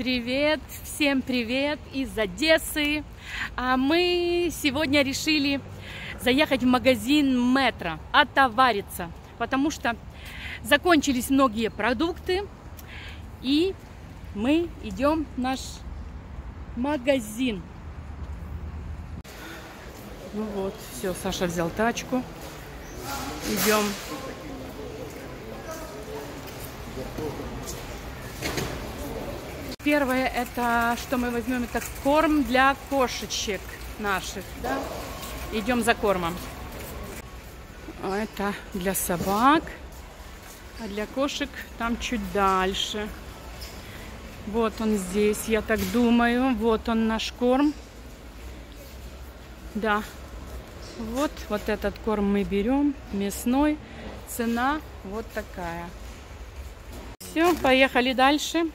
Привет, всем привет из Одессы. А мы сегодня решили заехать в магазин Метро, отовариться, потому что закончились многие продукты, и мы идем в наш магазин. Ну вот, все, Саша взял тачку. Идем. Первое, это что мы возьмем, это корм для кошечек наших, да? Идем за кормом. А Это для собак, а для кошек там чуть дальше. Вот он здесь, я так думаю. Вот он наш корм. Да. Вот, вот этот корм мы берем, мясной. Цена вот такая. Все, поехали дальше.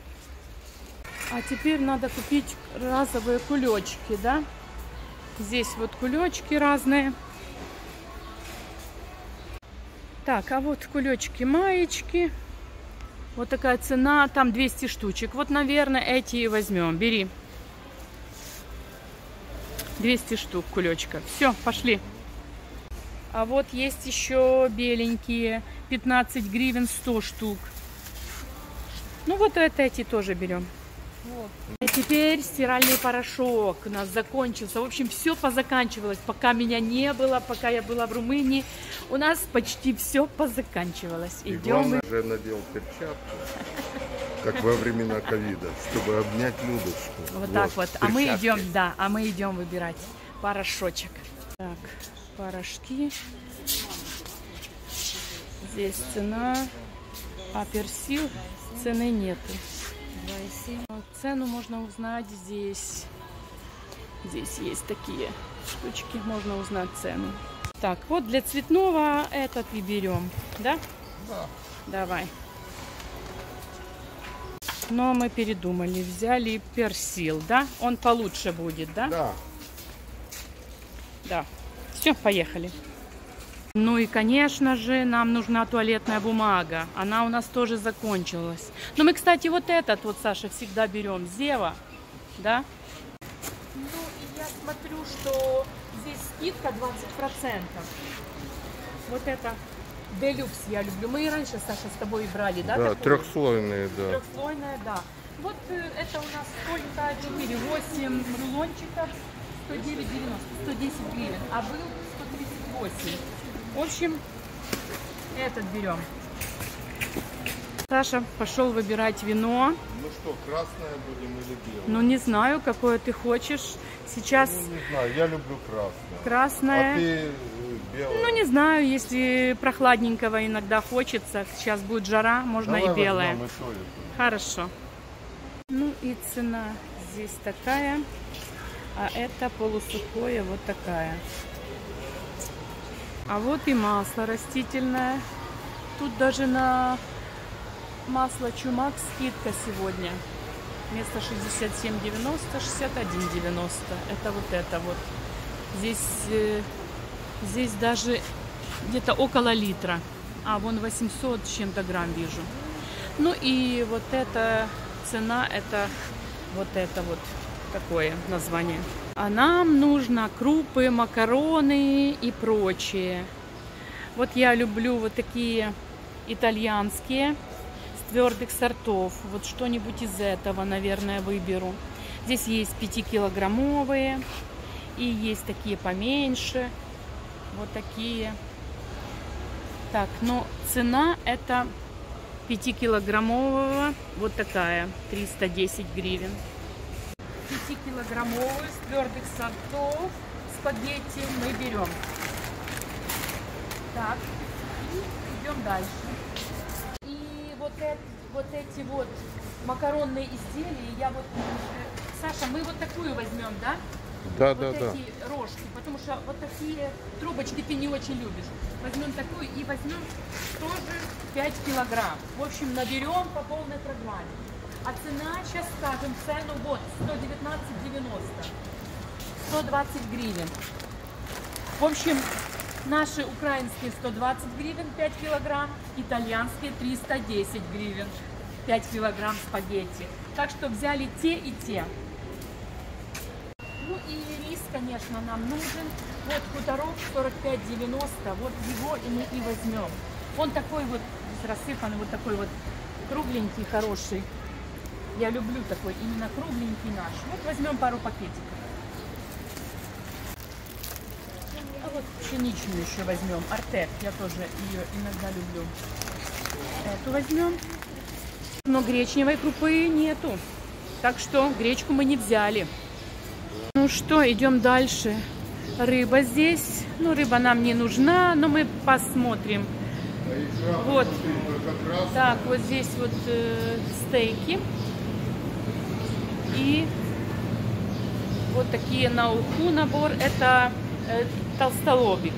А теперь надо купить разовые кулечки, да? Здесь вот кулечки разные. Так, а вот кулечки, маечки. Вот такая цена, там 200 штучек. Вот, наверное, эти и возьмем. Бери. 200 штук кулечка. Все, пошли. А вот есть еще беленькие. 15 гривен 100 штук. Ну вот это эти тоже берем. Вот. И теперь стиральный порошок у нас закончился. В общем, все позаканчивалось. Пока меня не было, пока я была в Румынии, у нас почти все позаканчивалось. И Идем. главное же надел перчатку, как во времена ковида, чтобы обнять Людочку. Вот, так вот. А мы перчатки. идем, да, а мы идем выбирать порошочек. Так, порошки. Здесь цена, а персил цены нету. Цену можно узнать здесь. Здесь есть такие штучки, можно узнать цену. Так, вот для цветного этот и берем, да? Да. Давай. Но мы передумали, взяли персил, да? Он получше будет, да? Да. Да. Все, поехали. Ну и, конечно же, нам нужна туалетная бумага. Она у нас тоже закончилась. Но мы, кстати, вот этот вот, Саша, всегда берем. Зева, да? Ну, и я смотрю, что здесь скидка 20%. Вот это Делюкс я люблю. Мы и раньше, Саша, с тобой брали, да? Да, такую? трехслойные, да. Трехслойная, да. Вот э, это у нас сколько? 4, 8 рулончиков, 109,90, 110 гривен, а был 138. В общем, этот берем. Саша пошел выбирать вино. Ну что, красное будем или белое? Ну, не знаю, какое ты хочешь. Сейчас Ну, не знаю, я люблю красное. красное. А ты э, белое? Ну, не знаю, если прохладненького иногда хочется. Сейчас будет жара, можно Давай и белое. возьмем и то, и то. Хорошо. Ну и цена здесь такая, а это полусухое вот такая. А вот и масло растительное. Тут даже на масло Чумак скидка сегодня. Вместо 67,90 61,90. Это вот это вот. Здесь, э, здесь даже где-то около литра. А вон 800 с чем-то грамм вижу. Ну и вот эта цена, это вот это вот такое название. А нам нужно крупы, макароны и прочее. Вот я люблю вот такие итальянские с твердых сортов. Вот что-нибудь из этого, наверное, выберу. Здесь есть 5-килограммовые и есть такие поменьше. Вот такие. Так, но цена это 5-килограммового вот такая, 310 гривен. 5-килограммовую с твердых сортов спагетти мы берем. Так, и идем дальше. И вот, эт- вот эти вот макаронные изделия, я вот, Саша, мы вот такую возьмем, да? Да, вот да, да. эти рожки, потому что вот такие трубочки ты не очень любишь. Возьмем такую и возьмем тоже 5 килограмм. В общем, наберем по полной программе. А цена, сейчас скажем, цену вот 119,90. 120 гривен. В общем, наши украинские 120 гривен 5 килограмм, итальянские 310 гривен 5 килограмм спагетти. Так что взяли те и те. Ну и рис, конечно, нам нужен. Вот хуторок 45,90. Вот его и мы и возьмем. Он такой вот рассыпанный, вот такой вот кругленький, хороший. Я люблю такой именно кругленький наш. Вот возьмем пару пакетиков. А вот пшеничную еще возьмем. Артек. Я тоже ее иногда люблю. Эту возьмем. Но гречневой крупы нету. Так что гречку мы не взяли. Ну что, идем дальше. Рыба здесь. Ну, рыба нам не нужна, но мы посмотрим. Вот. Так, вот здесь вот э, стейки. И вот такие на уху набор. Это э, толстолобик.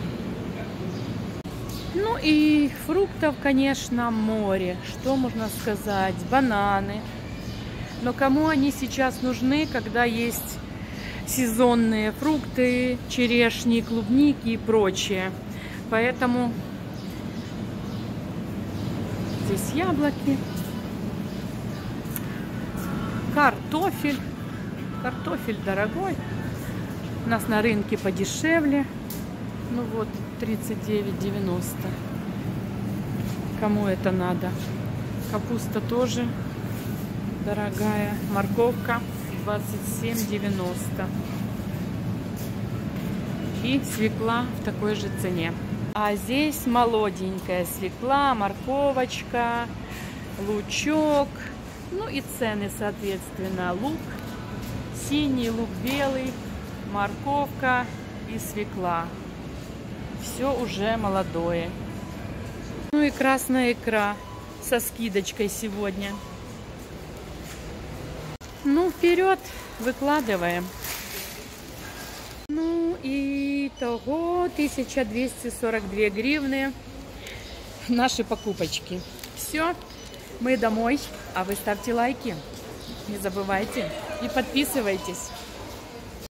Ну и фруктов, конечно, море. Что можно сказать? Бананы. Но кому они сейчас нужны, когда есть сезонные фрукты, черешни, клубники и прочее. Поэтому здесь яблоки, картофель. Картофель дорогой. У нас на рынке подешевле. Ну вот, 39,90. Кому это надо? Капуста тоже дорогая. Морковка 27,90. И свекла в такой же цене. А здесь молоденькая свекла, морковочка, лучок. Ну и цены, соответственно, лук синий, лук белый, морковка и свекла. Все уже молодое. Ну и красная икра со скидочкой сегодня. Ну, вперед, выкладываем. Ну и того 1242 гривны наши покупочки. Все, мы домой, а вы ставьте лайки. Не забывайте и подписывайтесь.